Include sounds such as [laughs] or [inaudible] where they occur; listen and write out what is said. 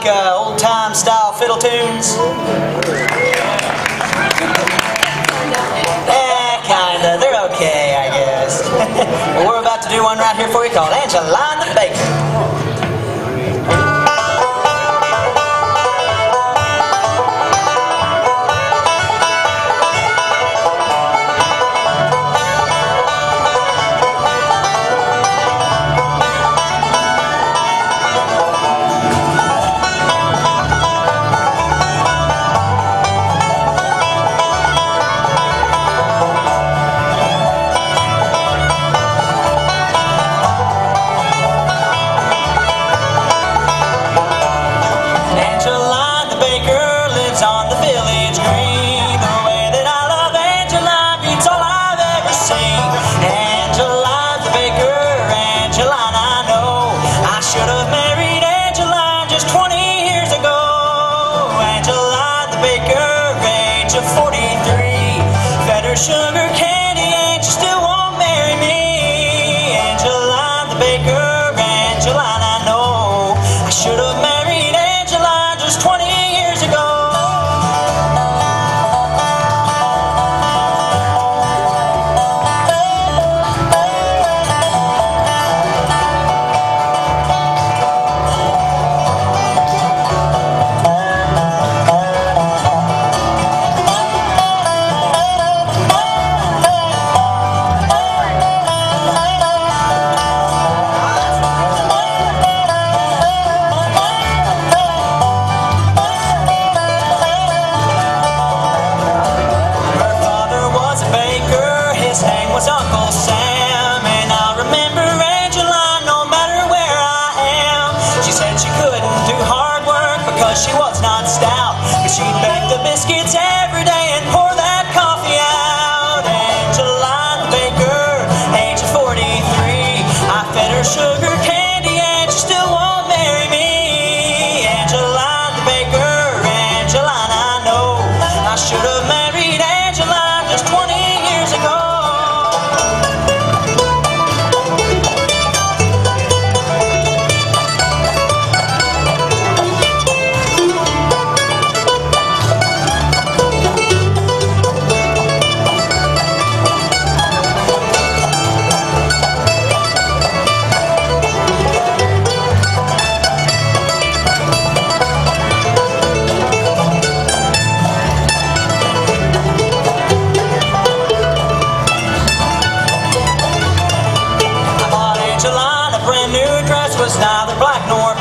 like uh, old time style fiddle tunes? Eh, kinda. They're okay, I guess. [laughs] well, we're about to do one right here for you called Angelina Baker. Angeline, I know I should have married Angeline just 20 years ago. Angeline the baker, age of 43, fed her sugar cane. It's was neither black nor